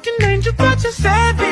fucking an angel, but you're savage